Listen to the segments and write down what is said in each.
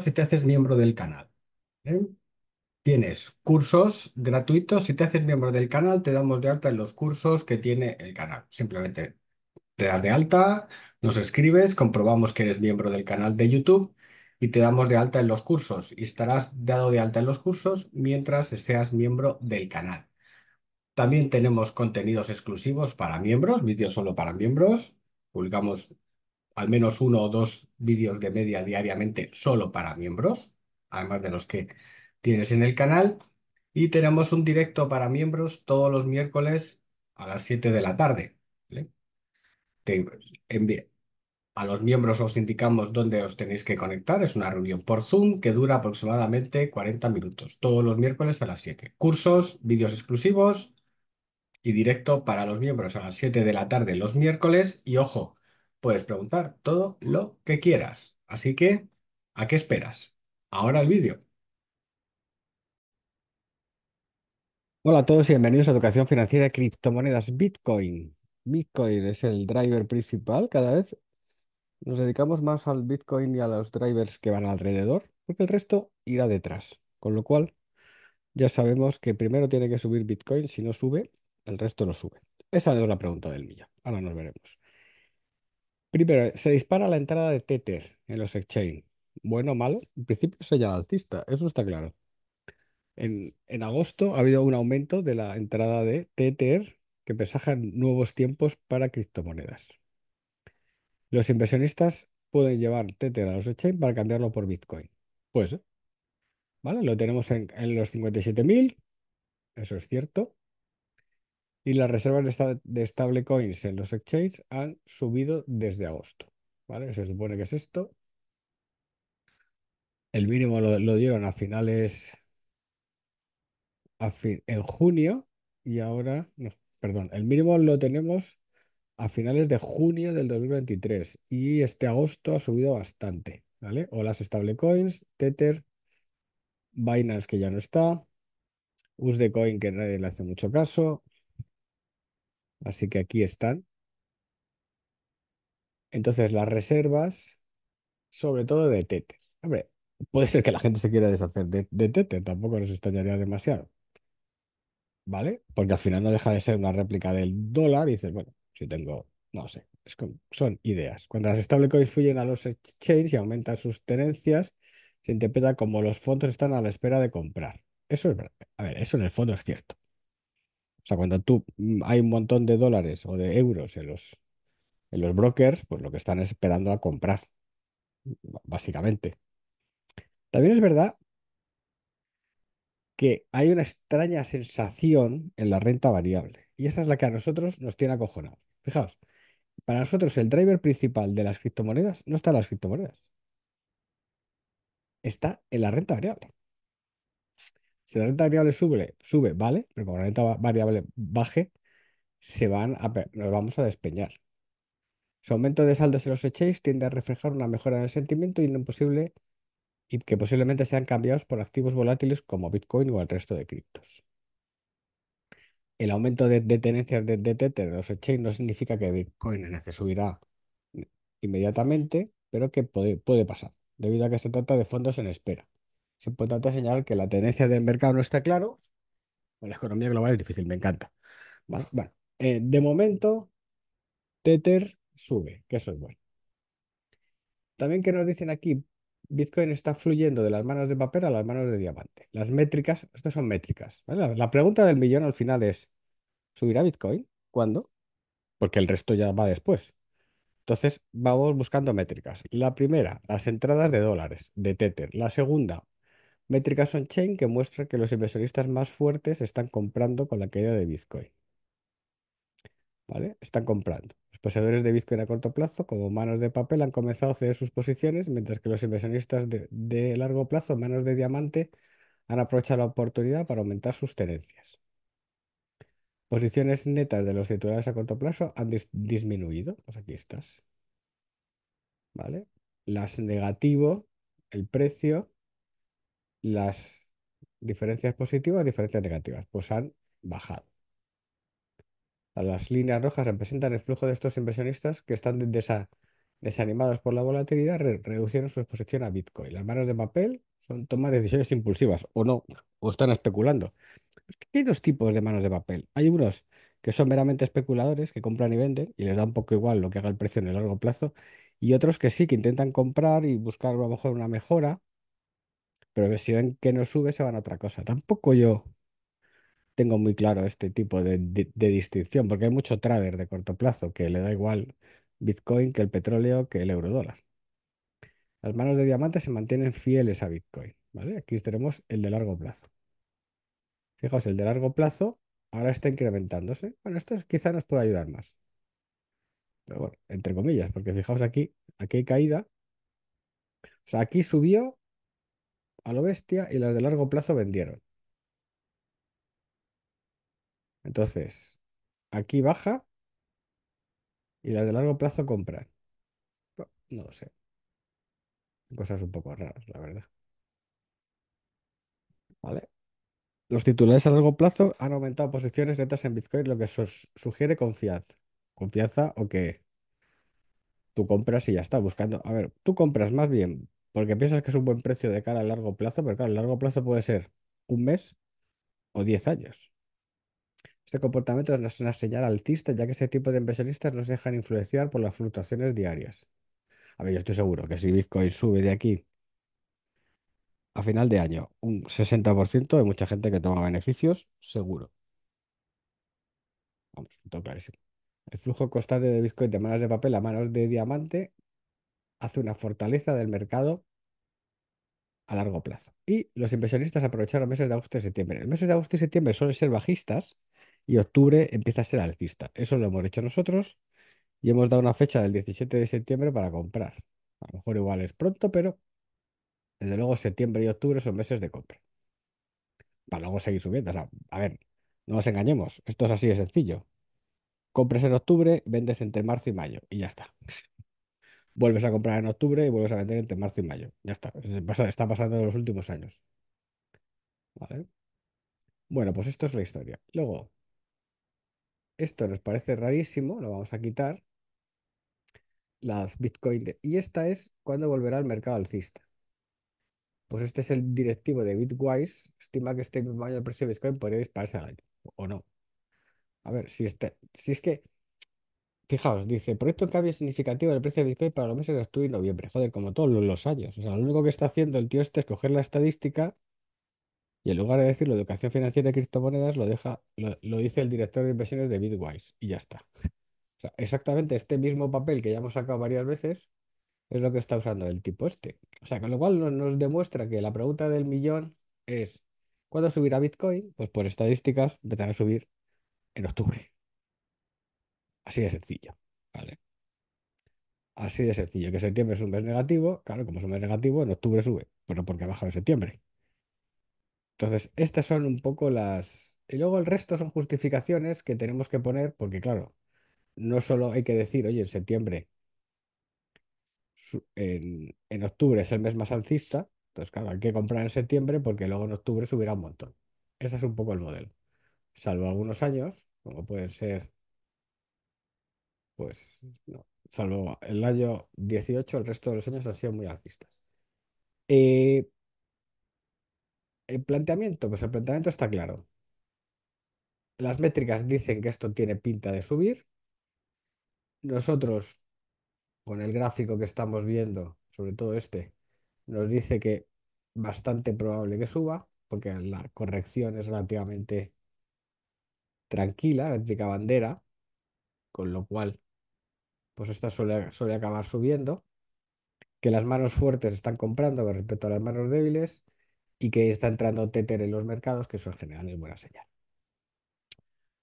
si te haces miembro del canal. ¿eh? Tienes cursos gratuitos. Si te haces miembro del canal, te damos de alta en los cursos que tiene el canal. Simplemente te das de alta, nos escribes, comprobamos que eres miembro del canal de YouTube y te damos de alta en los cursos. Y estarás dado de alta en los cursos mientras seas miembro del canal. También tenemos contenidos exclusivos para miembros, vídeos solo para miembros. Publicamos al menos uno o dos vídeos de media diariamente solo para miembros, además de los que tienes en el canal. Y tenemos un directo para miembros todos los miércoles a las 7 de la tarde. a los miembros os indicamos dónde os tenéis que conectar. Es una reunión por Zoom que dura aproximadamente 40 minutos, todos los miércoles a las 7. Cursos, vídeos exclusivos y directo para los miembros a las 7 de la tarde los miércoles. Y ojo, puedes preguntar todo lo que quieras. Así que, ¿a qué esperas? Ahora el vídeo. Hola a todos y bienvenidos a Educación Financiera y Criptomonedas Bitcoin. Bitcoin es el driver principal. Cada vez nos dedicamos más al Bitcoin y a los drivers que van alrededor, porque el resto irá detrás. Con lo cual, ya sabemos que primero tiene que subir Bitcoin. Si no sube, el resto no sube. Esa es la pregunta del millón. Ahora nos veremos. Primero, se dispara la entrada de Tether en los exchange. Bueno malo, en principio señala alcista, eso está claro. En, en, agosto ha habido un aumento de la entrada de Tether que presajan nuevos tiempos para criptomonedas. Los inversionistas pueden llevar Tether a los exchange para cambiarlo por Bitcoin. Pues, ¿vale? Lo tenemos en, en los 57.000, eso es cierto. Y las reservas de, stablecoins en los exchanges han subido desde agosto. ¿Vale? Se supone que es esto. El mínimo lo, dieron a finales en junio y ahora, no, perdón, el mínimo lo tenemos a finales de junio del 2023 y este agosto ha subido bastante, ¿vale? O las stablecoins, Tether, Binance que ya no está, USDCoin que nadie le hace mucho caso, Así que aquí están. Entonces, las reservas, sobre todo de Tether. Hombre, puede ser que la gente se quiera deshacer de, de Tether, tampoco nos extrañaría demasiado. ¿Vale? Porque al final no deja de ser una réplica del dólar y dices, bueno, si tengo, no sé, son ideas. Cuando las stablecoins fluyen a los exchanges y aumentan sus tenencias, se interpreta como los fondos están a la espera de comprar. Eso es verdad. A ver, eso en el fondo es cierto. O sea, cuando tú mm, hay un montón de dólares o de euros en los, en los brokers, pues lo que están es esperando a comprar, básicamente. También es verdad que hay una extraña sensación en la renta variable. Y esa es la que a nosotros nos tiene acojonados. Fijaos, para nosotros el driver principal de las criptomonedas no está en las criptomonedas. Está en la renta variable. Si la renta variable sube, sube, vale, pero cuando la renta variable baje, se van nos vamos a despeñar. Su aumento de saldos en los exchanges tiende a reflejar una mejora en el sentimiento y, que posiblemente sean cambiados por activos volátiles como Bitcoin o el resto de criptos. El aumento de, tenencias de, Tether en los exchanges no significa que Bitcoin se subirá inmediatamente, pero que puede pasar, debido a que se trata de fondos en espera. Es importante señalar que la tendencia del mercado no está claro. la economía global es difícil, me encanta. Bueno, eh, de momento, Tether sube, que eso es bueno. También que nos dicen aquí, Bitcoin está fluyendo de las manos de papel a las manos de diamante. Las métricas, estas son métricas. La pregunta del millón al final es, ¿subirá Bitcoin? ¿Cuándo? Porque el resto ya va después. Entonces, vamos buscando métricas. La primera, las entradas de dólares de Tether. La segunda, Métricas on-chain que muestra que los inversionistas más fuertes están comprando con la caída de Bitcoin. ¿Vale? Están comprando. Los poseedores de Bitcoin a corto plazo, como manos de papel, han comenzado a ceder sus posiciones, mientras que los inversionistas de, largo plazo, manos de diamante, han aprovechado la oportunidad para aumentar sus tenencias. Posiciones netas de los titulares a corto plazo han disminuido. Pues aquí estás. ¿Vale? Las negativo, el precio, las diferencias positivas, diferencias negativas, pues han bajado. Las líneas rojas representan el flujo de estos inversionistas que están desanimados por la volatilidad, re- reducieron su exposición a Bitcoin. Las manos de papel son toma de decisiones impulsivas o no, o están especulando. Hay dos tipos de manos de papel. Hay unos que son meramente especuladores, que compran y venden y les da un poco igual lo que haga el precio en el largo plazo, y otros que sí, que intentan comprar y buscar a lo mejor una mejora, pero si ven que no sube se van a otra cosa. Tampoco yo tengo muy claro este tipo de, distinción, porque hay mucho trader de corto plazo que le da igual Bitcoin que el petróleo que el eurodólar. Las manos de diamante se mantienen fieles a Bitcoin, ¿vale? Aquí tenemos el de largo plazo. Fijaos, el de largo plazo ahora está incrementándose. Bueno, esto es- quizá nos puede ayudar más. Pero bueno, entre comillas, porque fijaos aquí, aquí hay caída. O sea, aquí subió a lo bestia y las de largo plazo vendieron. Entonces, aquí baja y las de largo plazo compran. No, lo sé. Cosas un poco raras, la verdad. ¿Vale? Los titulares a largo plazo han aumentado posiciones netas en Bitcoin, lo que sugiere confianza. Confianza o que tú compras y ya está, buscando. A ver, tú compras más bien porque piensas que es un buen precio de cara a largo plazo, pero claro, el largo plazo puede ser un mes o 10 años. Este comportamiento es una señal alcista, ya que este tipo de inversionistas no se dejan influenciar por las fluctuaciones diarias. A ver, yo estoy seguro que si Bitcoin sube de aquí a final de año un 60%, hay mucha gente que toma beneficios, seguro. Vamos, todo clarísimo. El flujo constante de Bitcoin de manos de papel a manos de diamante hace una fortaleza del mercado a largo plazo. Y los inversionistas aprovecharon meses de agosto y septiembre. Los meses de agosto y septiembre suelen ser bajistas y octubre empieza a ser alcista. Eso lo hemos hecho nosotros y hemos dado una fecha del 17 de septiembre para comprar. A lo mejor igual es pronto, pero desde luego septiembre y octubre son meses de compra. Para luego seguir subiendo. A ver, no nos engañemos. Esto es así de sencillo. Compres en octubre, vendes entre marzo y mayo y ya está. Vuelves a comprar en octubre y vuelves a vender entre marzo y mayo. Ya está. Está pasando en los últimos años. ¿Vale? Bueno, pues esto es la historia. Luego, esto nos parece rarísimo, lo vamos a quitar. Las Bitcoin. Y esta es cuando volverá al mercado alcista. Pues este es el directivo de Bitwise. Estima que este mismo año el precio de Bitcoin podría dispararse al año. O no. A ver, si, este, si es que, fijaos, dice, proyecto cambio significativo del precio de Bitcoin para los meses de octubre y noviembre. Joder, como todos los, años. O sea, lo único que está haciendo el tío este es coger la estadística y en lugar de decirlo educación financiera y criptomonedas, lo deja, lo, dice el director de inversiones de Bitwise y ya está. O sea, exactamente este mismo papel que ya hemos sacado varias veces es lo que está usando el tipo este. O sea, con lo cual nos demuestra que la pregunta del millón es, ¿cuándo subirá Bitcoin? Pues por estadísticas empezará a subir en octubre. Así de sencillo. ¿Vale? Así de sencillo. Que septiembre es un mes negativo. Claro, como es un mes negativo, en octubre sube. Bueno, porque ha bajado en septiembre. Entonces, estas son un poco las... Y luego el resto son justificaciones que tenemos que poner, porque claro, no solo hay que decir, oye, en septiembre en, en octubre es el mes más alcista, entonces claro, hay que comprar en septiembre porque luego en octubre subirá un montón. Ese es un poco el modelo. Salvo algunos años, como pueden ser, pues, no, salvo el año 18, el resto de los años han sido muy alcistas. Eh, el planteamiento, pues el planteamiento está claro. Las métricas dicen que esto tiene pinta de subir. Nosotros, con el gráfico que estamos viendo, sobre todo este, nos dice que bastante probable que suba, porque la corrección es relativamente tranquila, la típica bandera, con lo cual, pues esta suele, suele acabar subiendo, que las manos fuertes están comprando con respecto a las manos débiles y que está entrando Tether en los mercados, que eso en general es buena señal.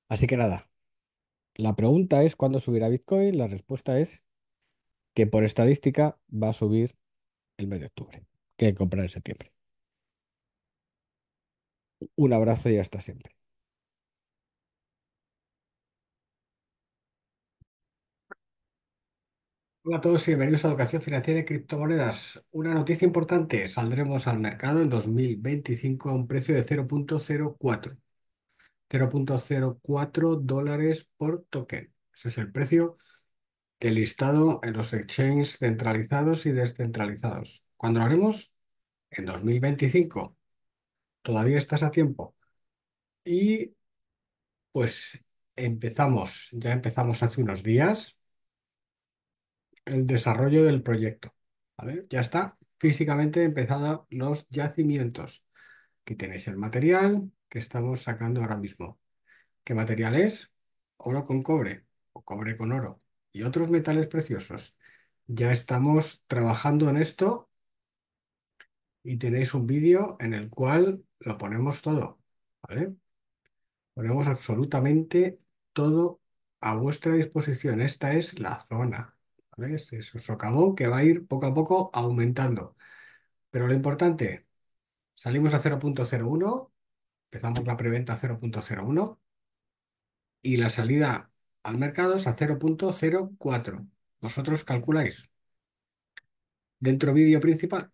Así que nada, la pregunta es ¿cuándo subirá Bitcoin? La respuesta es que por estadística va a subir el mes de octubre, que comprar en septiembre. Un abrazo y hasta siempre. Hola a todos y bienvenidos a Educación Financiera y Criptomonedas. Una noticia importante, saldremos al mercado en 2025 a un precio de 0.04. 0.04 dólares por token. Ese es el precio de listado en los exchanges centralizados y descentralizados. ¿Cuándo lo haremos? En 2025. Todavía estás a tiempo. Y pues empezamos, ya empezamos hace unos días el desarrollo del proyecto. ¿vale? Ya está físicamente empezado los yacimientos. Aquí tenéis el material que estamos sacando ahora mismo. ¿Qué material es? Oro con cobre o cobre con oro y otros metales preciosos. Ya estamos trabajando en esto y tenéis un vídeo en el cual lo ponemos todo, ¿vale? Ponemos absolutamente todo a vuestra disposición. Esta es la zona, ¿vale? Este es que va a ir poco a poco aumentando. Pero lo importante, salimos a 0.01, empezamos la preventa a 0.01 y la salida al mercado es a 0.04. Vosotros calculáis. Dentro vídeo principal